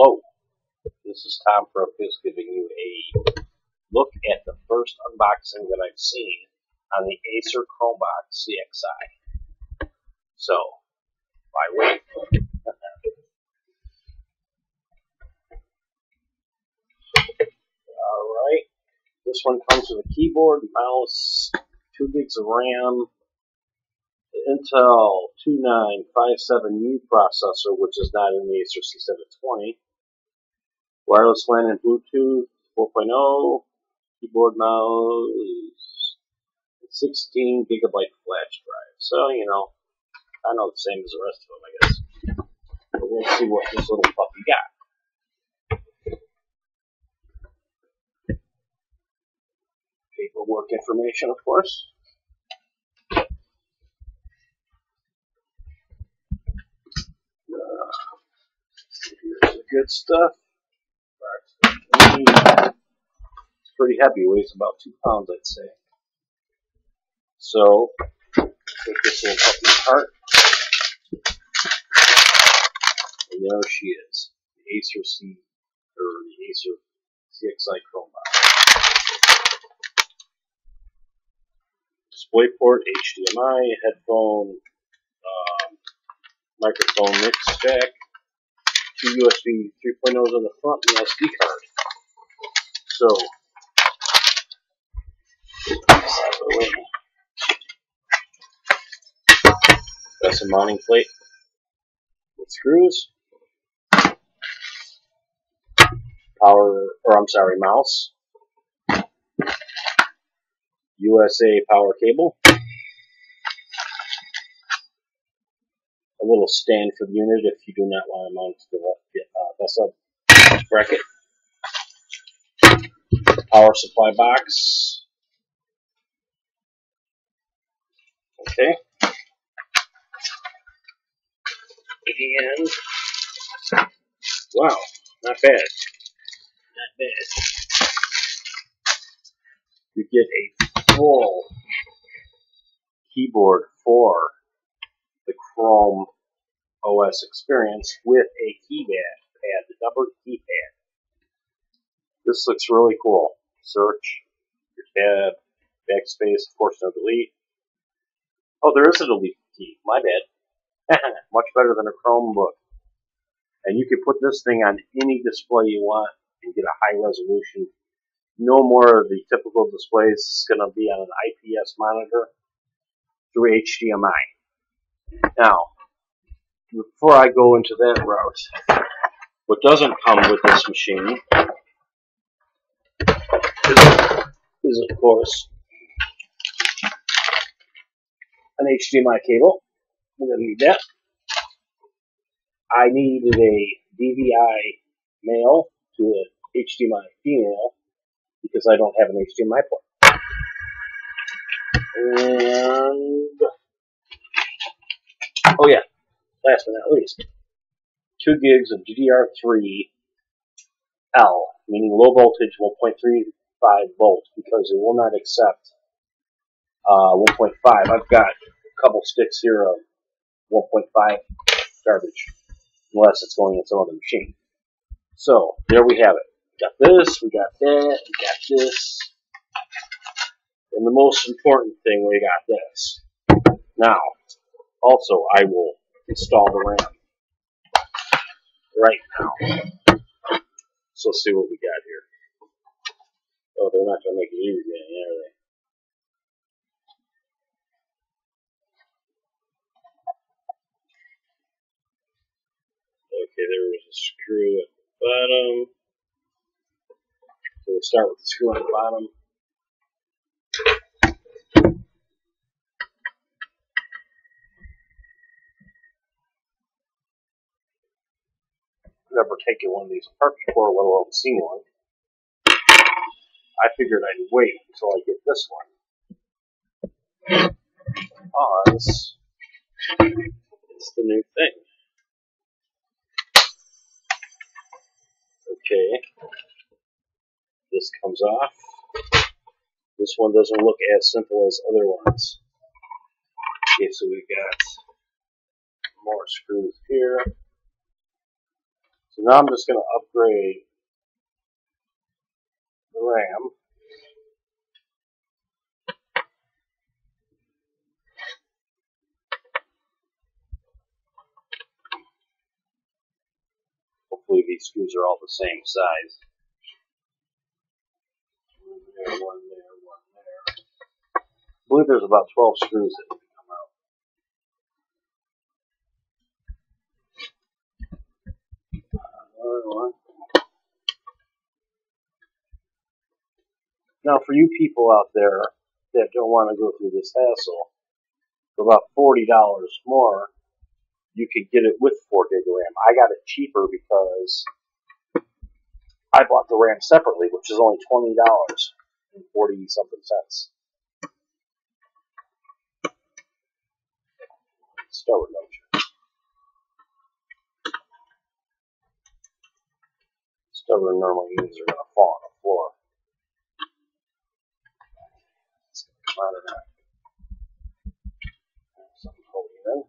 Hello, this is Tom Prokes giving you a look at the first unboxing that I've seen on the Acer Chromebox CXI. So, why wait? Alright, this one comes with a keyboard, mouse, 2 gigs of RAM, Intel 2957U processor, which is not in the Acer C720. Wireless LAN and Bluetooth 4.0. Keyboard, mouse, 16 gigabyte flash drive. So, you know, I know the same as the rest of them, I guess. But we'll see what this little puppy got. Paperwork information, of course. Uh, here's the good stuff. It's pretty heavy, weighs about two pounds, I'd say. So, take this little puppy apart. And there she is, the Acer C, or the Acer CXI Chromebox. DisplayPort, HDMI, headphone, um, microphone mix jack, two USB 3.0s on the front, and SD card. So, out of the way. That's a mounting plate with screws. Power, or I'm sorry, mouse. USA power cable. a little stand for the unit if you do not want to mount the uh, VESA bracket. Power supply box. Okay. And wow, not bad. Not bad. You get a full keyboard for the Chrome OS experience with a keypad, pad, the numbered keypad. This looks really cool. Search, your tab, backspace, of course no delete. Oh, there is a delete key. My bad. Much better than a Chromebook. And you can put this thing on any display you want and get a high resolution. No more of the typical displays. It's going to be on an IPS monitor through HDMI. Now, before I go into that route, what doesn't come with this machine is, is of course, an HDMI cable. We're going to need that. I needed a DVI male to an HDMI female because I don't have an HDMI port. And, oh yeah, last but not least, 2 gigs of DDR3 L, meaning low voltage 1.35 volts, because it will not accept uh, 1.5. I've got a couple sticks here of 1.5 garbage, unless it's going into another machine. So, there we have it. We got this, we got that, we got this, and the most important thing, we got this. Now, also, I will install the RAM right now. So let's see what we got here. Oh, they're not going to make it easy, are they? Okay, there was a screw at the bottom. So we'll start with the screw on the bottom. never taken one of these apart before, let alone seen one. I figured I'd wait until I get this one. Because it's the new thing. Okay. This comes off. This one doesn't look as simple as other ones. Okay, so we've got more screws here. So now I'm just going to upgrade the RAM. Hopefully these screws are all the same size. There, one there, one there. I believe there's about 12 screws that need to come out. Another one. Now, for you people out there that don't want to go through this hassle, for about $40 more, you could get it with 4 gig of RAM. I got it cheaper because I bought the RAM separately, which is only $20 and 40 something cents. Don't you? Stubborn normally means they're going to fall on the floor. Let's come out of that. Something holding in.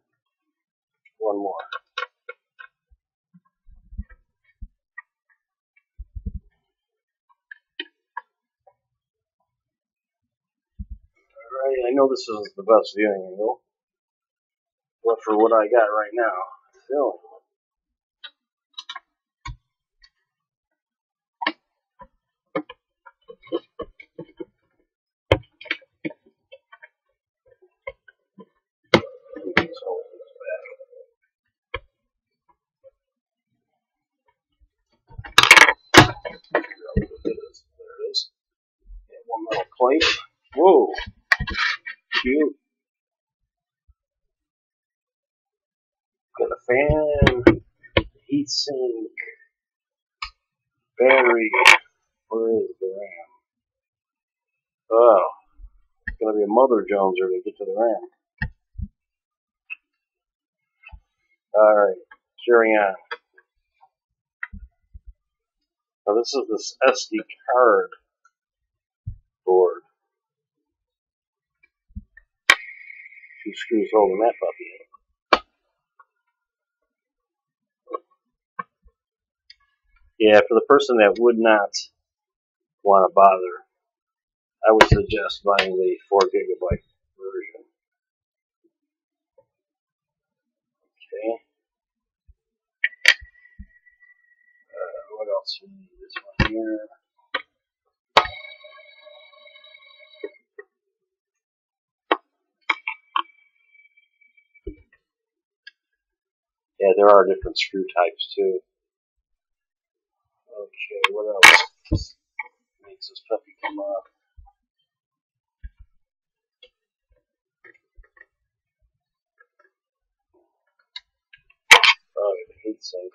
One more. Alright, I know this isn't the best viewing angle, but for what I got right now, still. There it is. Got one metal plate. Whoa. Cute. Got a fan, Where is the RAM? Oh, it's gonna be a Mother Joneser to get to the RAM. Alright, carry on. Now this is this SD card board. Two screws holding that puppy in. Yeah, for the person that would not want to bother, I would suggest buying the 4 gigabyte version. Okay. Uh, what else we need? This one here. Yeah, there are different screw types too. Okay, what else makes this puppy come up? Probably the heat sink.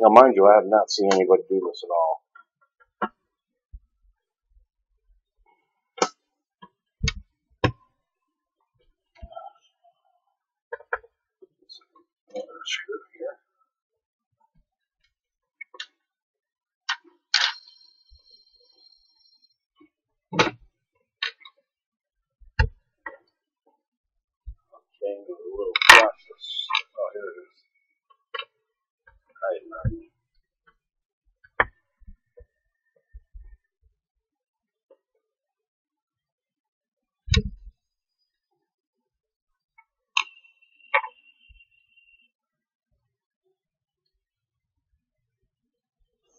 Now, mind you, I have not seen anybody do this at all. Another screw here. Okay, a little. Oh, here it is. Hiding on me.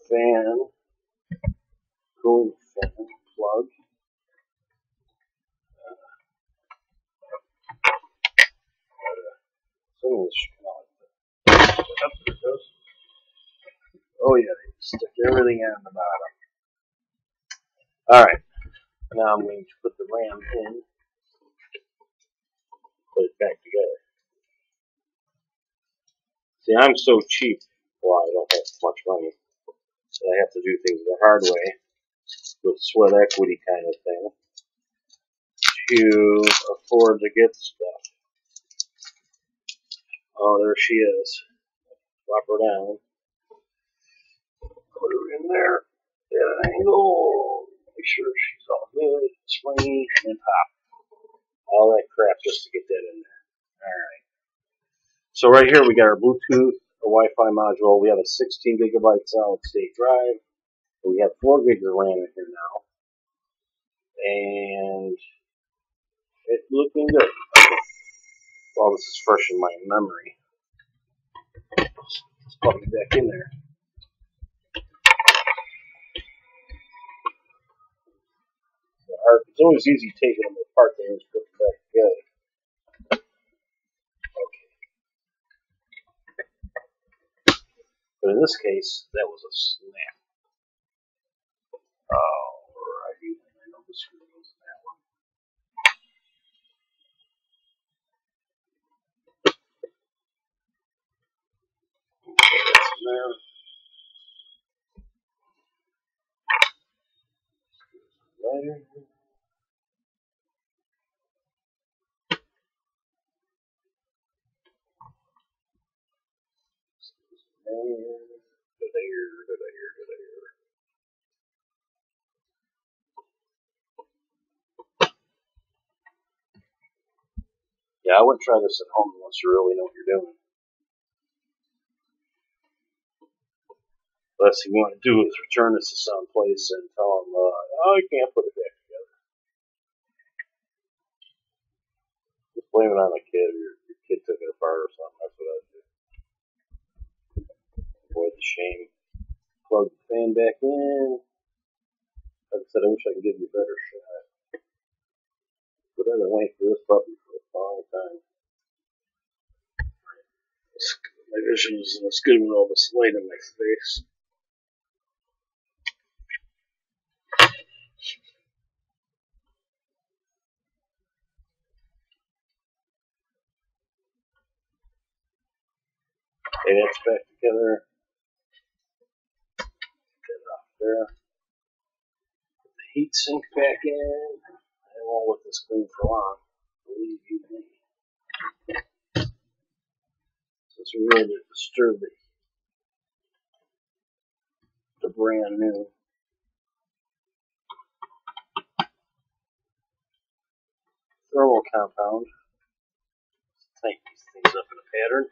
Fan, cooling fan plug. Some of out like. Oh yeah, they stick everything on the bottom. Alright, now I'm going to put the RAM in, put it back together. See, I'm so cheap, well, I don't have much money, that I have to do things the hard way, with sweat equity kind of thing, to afford to get stuff. Oh, there she is. Drop her down. Put her in there. At an angle. Make sure she's all good. Springy and pop. all that crap just to get that in there. Alright. So right here we got our Bluetooth, a Wi-Fi module. We have a 16 gigabyte solid state drive. We have 4 gigs of RAM in here now. And it's looking good. Well, this is fresh in my memory. Plug it back in there. It's always easy taking them apart and just put them back together. Okay. But in this case, that was a snap. Alrighty, I know the screw goes in that one. Okay, that's in there. There. Yeah, I wouldn't try this at home unless you really know what you're doing. Last thing you want to do is return this to some place and tell them, uh, oh, you can't put it back together. Just blame it on the kid. Your, your kid took it apart or something. That's what I'd do. Avoid the shame. Plug the fan back in. Like I said, I wish I could give you a better shot. But I've been waiting for this puppy for a long time. My vision isn't as good with all this light in my face. Okay, that's back together. Get off there. Put the heat sink back in. I won't let this clean for long. Believe you me. Since we're ready to disturb the, the brand new thermal compound. Tighten these things up in a pattern.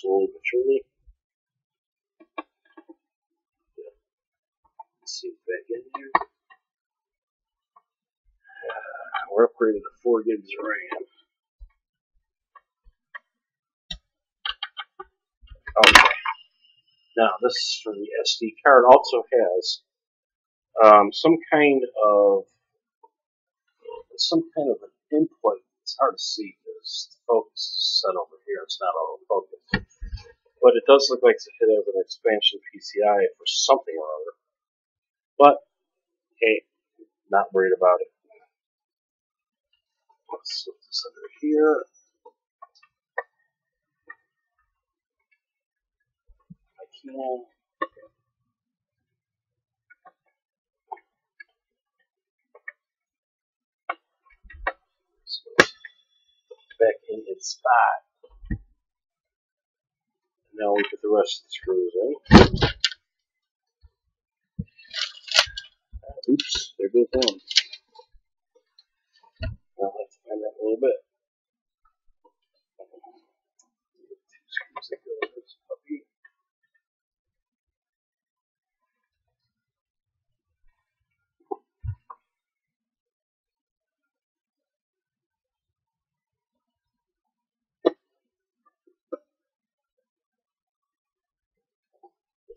Slowly but surely. Let's see back in here. Uh, we're upgraded to 4 gigs of RAM. Okay. Now, this is for the SD card. Also has um, some kind of some kind of an input. It's hard to see because the focus is set over here. It's not auto focus, but it does look like it has an expansion PCI for something or other. But hey, not worried about it. Let's slip this under here. I can. back in its spot. Now we put the rest of the screws in. Oops, there goes one. Now let's find that a little bit. Two screws that go in this puppy.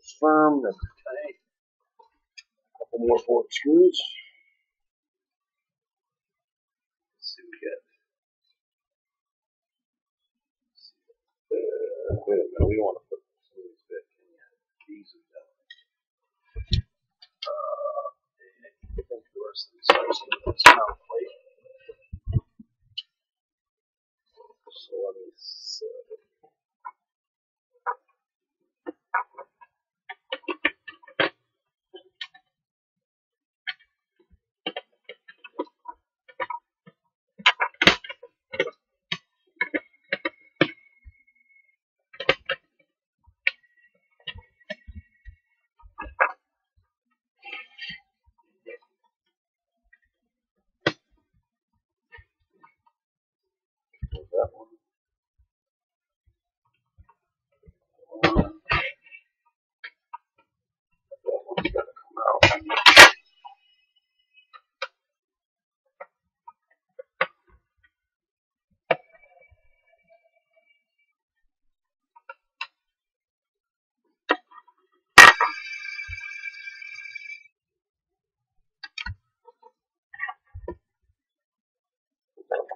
It's firm, then tight. A couple more fork screws. Let's see what we get. Uh, wait a minute, we don't want to put some of these back in yet. These are done. Uh,